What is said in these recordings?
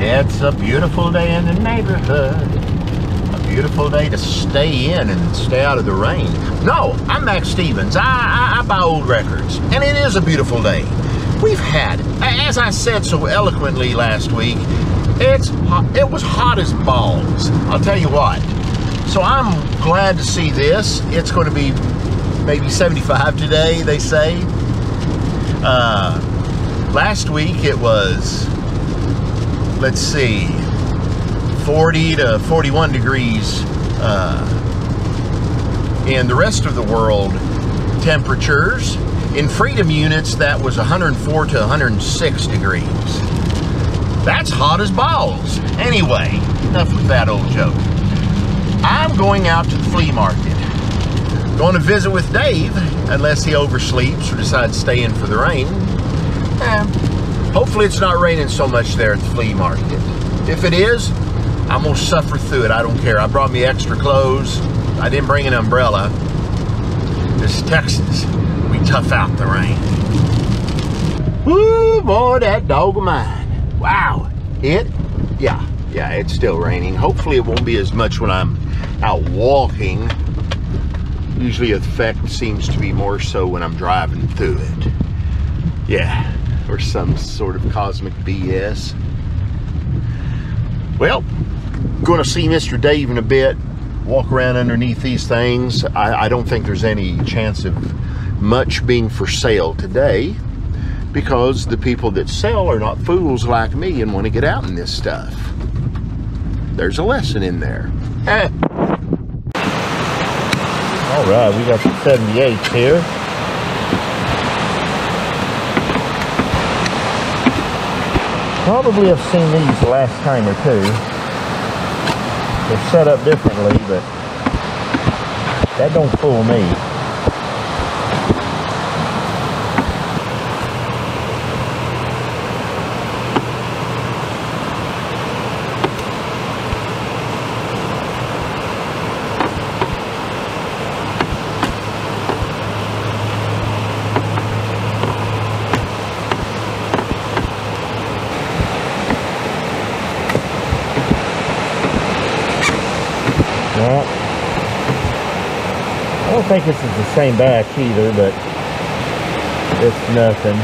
It's a beautiful day in the neighborhood. A beautiful day to stay in and stay out of the rain. No, I'm Mack Stevens. I, I, I buy old records, and it is a beautiful day. We've had, as I said so eloquently last week, it's hot, it was hot as balls. I'll tell you what. So I'm glad to see this. It's going to be maybe 75 today, they say. Uh, last week it was, let's see, 40 to 41 degrees uh, in the rest of the world temperatures. In freedom units, that was 104 to 106 degrees. That's hot as balls. Anyway, enough with that old joke. I'm going out to the flea market. Going to visit with Dave, unless he oversleeps or decides to stay in for the rain. Eh, hopefully it's not raining so much there at the flea market. If it is, I'm gonna suffer through it. I don't care. I brought me extra clothes. I didn't bring an umbrella. This is Texas. We tough out the rain. Woo, boy, that dog of mine. Wow. It? Yeah, yeah, it's still raining. Hopefully it won't be as much when I'm out walking. Usually effect seems to be more so when I'm driving through it. Yeah, or some sort of cosmic BS. Well, going to see Mr. Dave in a bit. Walk around underneath these things. I, I don't think there's any chance of much being for sale today because the people that sell are not fools like me and want to get out in this stuff. There's a lesson in there. Eh. All right, we got the 78s here. Probably have seen these the last time or two. They're set up differently, but that don't fool me. Think this is the same batch either, but it's nothing.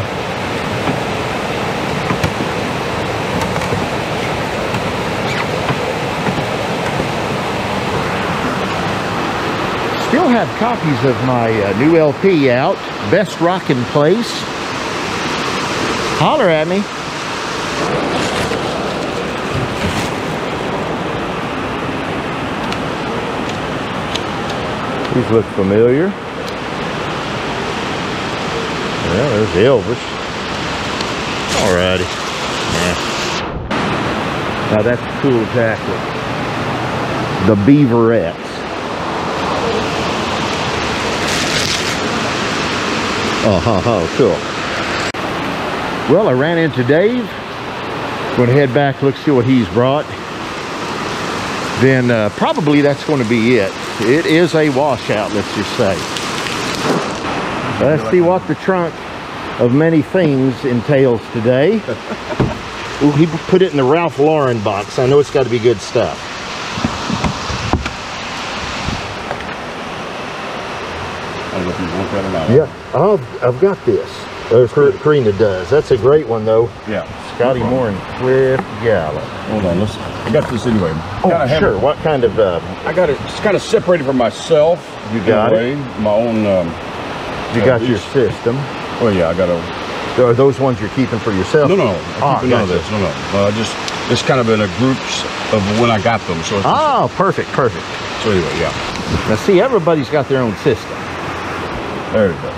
Still have copies of my uh, new LP out, Best Rockin' Place. Holler at me. These look familiar. Yeah, there's Elvis. Alrighty. Yeah. Now that's a cool jacket. The Beaverettes. Oh, huh, huh, cool. Well, I ran into Dave. Going to head back, look, see what he's brought. Then uh, probably that's going to be it. It is a washout, let's just say. Let's see what the trunk of many things entails today. Ooh, he put it in the Ralph Lauren box. I know it's got to be good stuff. I don't know if you want that or not. Yeah, I've, I've got this. Uh, Kar- Karina does. That's a great one, though. Yeah. Scotty No. Moore and Cliff Gallup. Hold on, let's. I got this anyway. Oh, sure. it- What kind of, uh, I got it. It's kind of separated from myself. You got a it. My own. Um, you Yeah, got your system? oh yeah, I got a. Are those ones you're keeping for yourself? No, no, no. Ah, none of this. No, no. Uh, just it's kind of in a groups of when I got them. So. It's Oh, perfect, perfect. So anyway, yeah. Now, see, everybody's got their own system. There you go.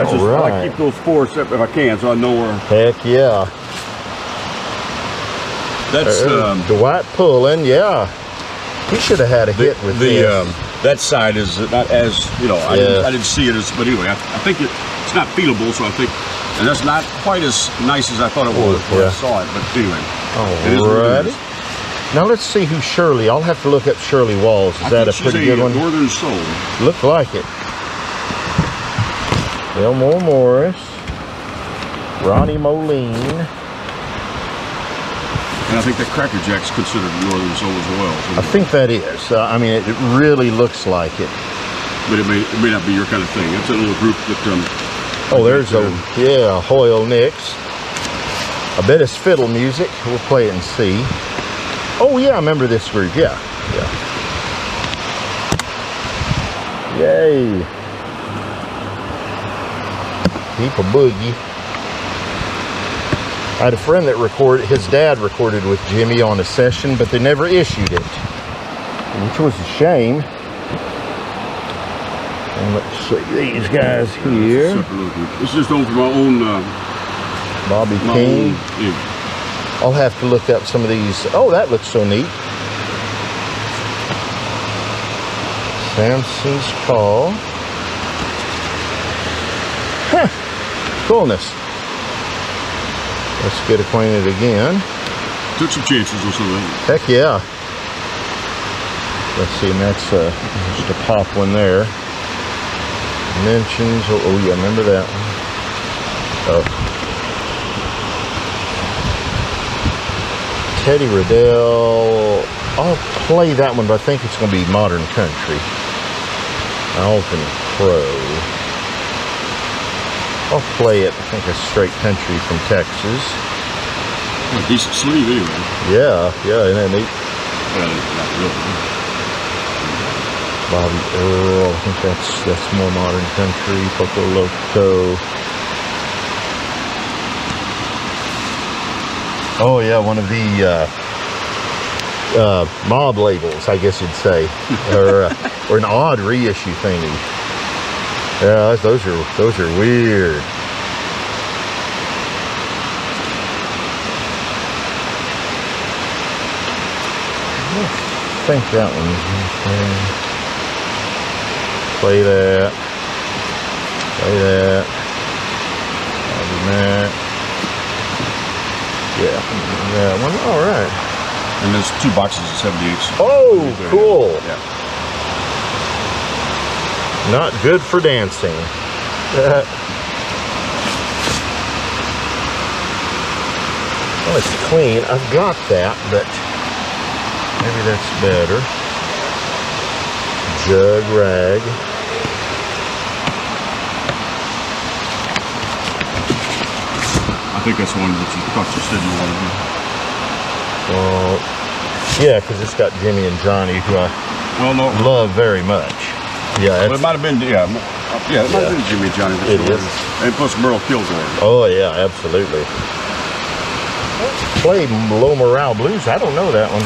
That's just. I like to keep those four separate if I can, so I know where. Heck yeah. That's um, Dwight Pullen, yeah. He should have had a the, hit with the this. um, that side is not as you know. I, Yeah. didn't, I didn't see it as, but anyway, I, I think it, it's not feelable. So I think, and that's not quite as nice as I thought it was when Yeah. I saw it. But anyway, it is what Alrighty. Now let's see who Shirley. I'll have to look up Shirley Walls. Is I that a think she's pretty good one? Northern Soul. Look like it. Elmore Morris, Ronnie Molleen. And I think that Cracker Jack's considered Northern Soul as well. I think that is. Uh, I mean, it, it really looks like it. but it may, it may not be your kind of thing. That's a little group that um, Oh, there's a yeah Hoyle Nix. I bet it's fiddle music. We'll play it and see. Oh yeah, I remember this group. Yeah, yeah. Yay! Heap of boogie. I had a friend that recorded. His dad recorded with Jimmy on a session, but they never issued it, which was a shame. And let's see these guys here. separate little group. This is just on for my own. Uh, Bobby my King. own yeah. I'll have to look up some of these. Oh, that looks so neat. Samson's Call. Coolness. Let's get acquainted again. Took some chances or something. Heck yeah. Let's see, and that's uh, just a pop one there. Mentions. Oh, oh yeah, remember that one. Oh. Teddy Riddell. I'll play that one, but I think it's going to be modern country. Alvin Crow. I'll play it. I think a straight country from Texas. A decent sleeve anyway. Yeah, yeah, isn't that neat? Well, not really. Bobby Earl. I think that's that's more modern country. Poco Loco. Oh yeah, one of the uh, uh, mob labels, I guess you'd say, or uh, or an odd reissue thingy. Yeah, those are those are weird. I think that one. Okay. Play that. Play that. Other than that. Yeah, that one. All right. And there's two boxes of 78s. Oh, cool. Yeah. Not good for dancing. well, it's clean. I've got that, but maybe that's better. Jug rag. I think that's one that you thought you said you. Well, yeah, because it's got Jimmy and Johnny, who I Well, no. love very much. Yeah, Well, it might have been, yeah. Yeah, it might have been Jimmy Johnny. It is. And plus Merle Kilgore. oh yeah, absolutely. Play low morale blues. I don't know that one.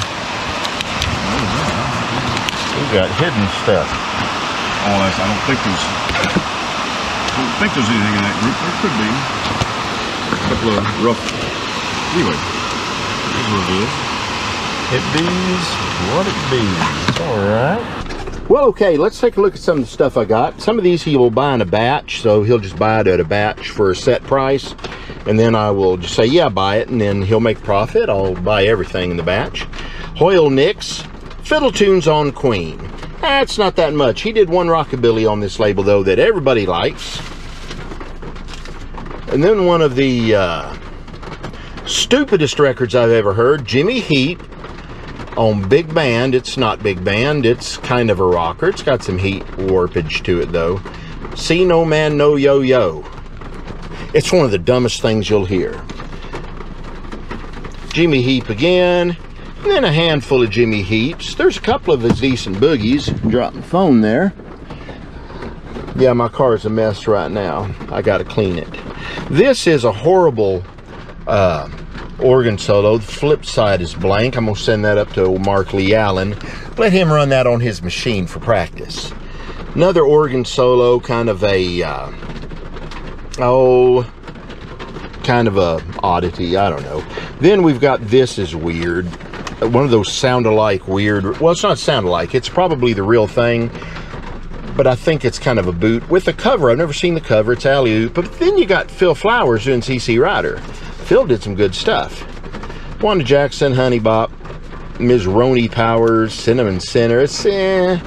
We got hidden stuff. Oh, that's, I don't think there's. I don't think there's anything in that group. There could be. A couple of rough. Anyway, here's what it is. It bees what it bees. All right. Well, okay, let's take a look at some of the stuff I got. Some of these he will buy in a batch, so he'll just buy it at a batch for a set price. And then I will just say, yeah, buy it, and then he'll make profit. I'll buy everything in the batch. Hoyle Nix, Fiddle Tunes on Queen. That's not that much. He did one rockabilly on this label, though, that everybody likes. And then one of the uh, stupidest records I've ever heard, Jimmy Heap, on big band. It's not big band. It's kind of a rocker. It's got some heat warpage to it though. See no man no yo yo it's one of the dumbest things you'll hear. Jimmy heap again and then a handful of jimmy heaps. There's a couple of his decent boogies. Dropping phone there. Yeah my car is a mess right now. I gotta clean it. This is a horrible uh organ solo. The flip side is blank. I'm going to send that up to Mark Lee Allen. Let him run that on his machine for practice. Another organ solo, kind of a, uh, oh, kind of a oddity. I don't know. Then we've got This is Weird. One of those sound-alike weird, well, it's not sound-alike. It's probably the real thing but I think it's kind of a boot with the cover. I've never seen the cover. It's alley oop. But then you got Phil Flowers doing CC Rider. Phil did some good stuff. Wanda Jackson, Honey Bop, Ms. Roni Powers, Cinnamon Center. Eh.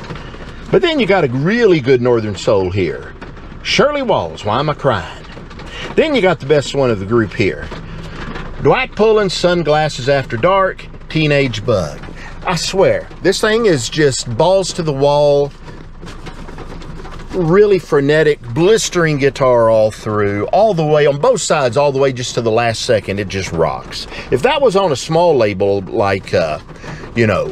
But then you got a really good Northern Soul here. Shirley Walls, Why Am I Crying? Then you got the best one of the group here. Dwight Pullen Sunglasses After Dark Teenage Bug. I swear, this thing is just balls to the wall, really frenetic, blistering guitar all through, all the way on both sides, all the way just to the last second. It just rocks. If that was on a small label like, uh, you know,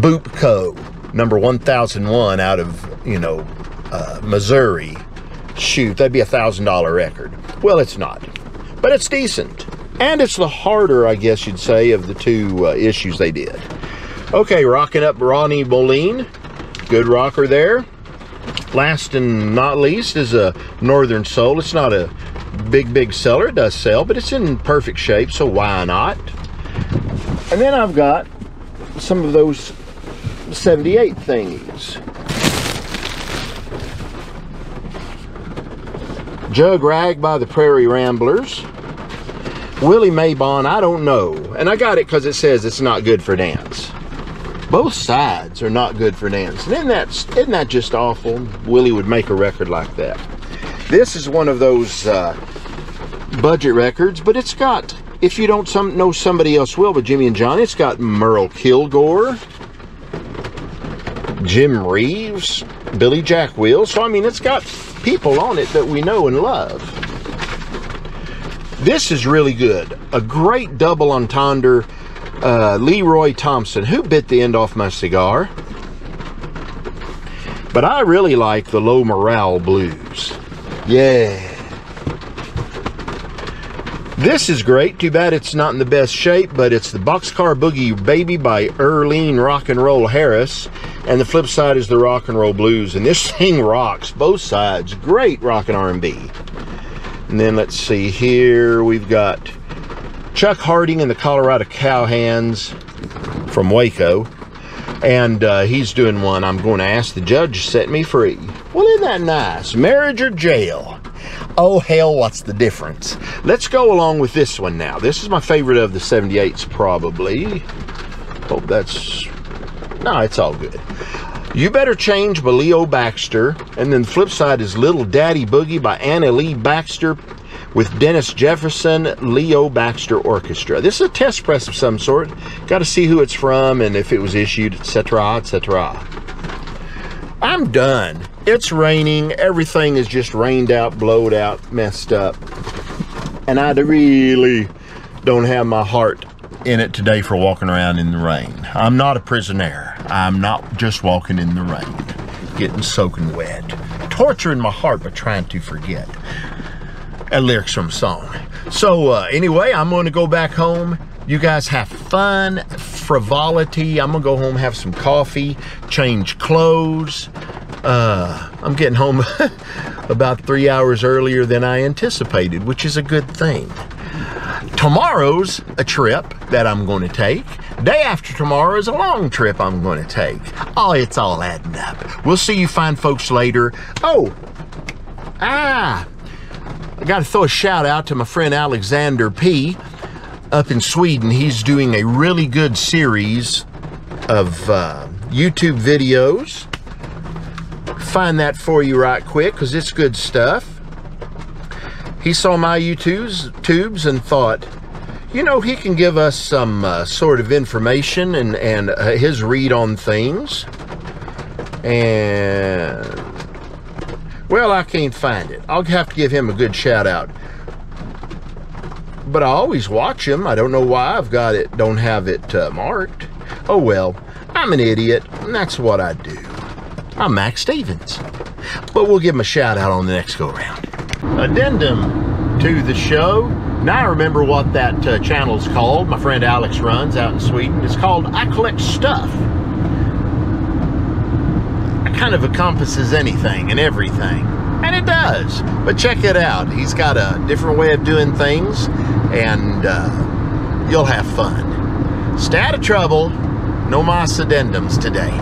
Boop Co. number 1001 out of, you know, uh, Missouri, shoot, that'd be a thousand dollar record. Well, it's not, but it's decent. And it's the harder, I guess you'd say, of the two uh, issues they did. Okay, rocking up Ronnie Molleen. Good rocker there. Last and not least is a Northern Soul. It's not a big, big seller. It does sell, but it's in perfect shape, so why not? And then I've got some of those 78 thingies. Jug Rag by the Prairie Ramblers. Willie Mabon, I don't know. And I got it because it says it's not good for dance. Both sides are not good for dance. And isn't that, isn't that just awful? Willie would make a record like that. This is one of those uh, budget records, but it's got, if you don't some, know somebody else will, but Jimmy and Johnny, it's got Merle Kilgore, Jim Reeves, Billy Jack Will. So, I mean, it's got people on it that we know and love. This is really good. A great double entendre. Uh, Leroy Thompson, who bit the end off my cigar. But I really like the low morale blues. Yeah. This is great. Too bad it's not in the best shape, but it's the Boxcar Boogie Baby by Erlene Rock and Roll Harris. And the flip side is the Rock and Roll Blues. And this thing rocks both sides. Great rock and R&B. And then let's see here, we've got Chuck Harding and the Colorado Cowhands from Waco. And uh, he's doing one, I'm going to ask the judge to set me free. Well, isn't that nice? Marriage or jail? Oh, hell, what's the difference? Let's go along with this one now. This is my favorite of the 78s, probably. Hope that's... No, it's all good. You Better Change by Leo Baxter. And then the flip side is Little Daddy Boogie by Anna Lee Baxter with Dennis Jefferson Leo Baxter Orchestra. This is a test press of some sort. Got to see who it's from and if it was issued, etc., etc. I'm done. It's raining. Everything is just rained out, blowed out, messed up. And I really don't have my heart in it today for walking around in the rain. I'm not a prisoner. I'm not just walking in the rain, getting soaking wet, torturing my heart by trying to forget. Lyrics from a song. So uh, anyway, I'm going to go back home. You guys have fun, frivolity. I'm going to go home, have some coffee, change clothes. Uh, I'm getting home about three hours earlier than I anticipated, which is a good thing. Tomorrow's a trip that I'm going to take. Day after tomorrow is a long trip I'm going to take. Oh, it's all adding up. We'll see you fine folks later. Oh, ah, got to throw a shout out to my friend Alexander P. up in Sweden. He's doing a really good series of uh, YouTube videos. Find that for you right quick because it's good stuff he saw my YouTubes tubes and thought, you know, he can give us some uh, sort of information and, and uh, his read on things. And, well, I can't find it. I'll have to give him a good shout out. But I always watch him. I don't know why I've got it, don't have it uh, marked. Oh well, I'm an idiot, and that's what I do. I'm Mack Stevens. But we'll give him a shout out on the next go round addendum to the show. Now I remember what that uh, channel's called. My friend Alex runs out in Sweden. It's called I Collect Stuff. Kind of encompasses anything and everything. And it does. But check it out. He's got a different way of doing things and uh, you'll have fun. Stay out of trouble. No más addendums today.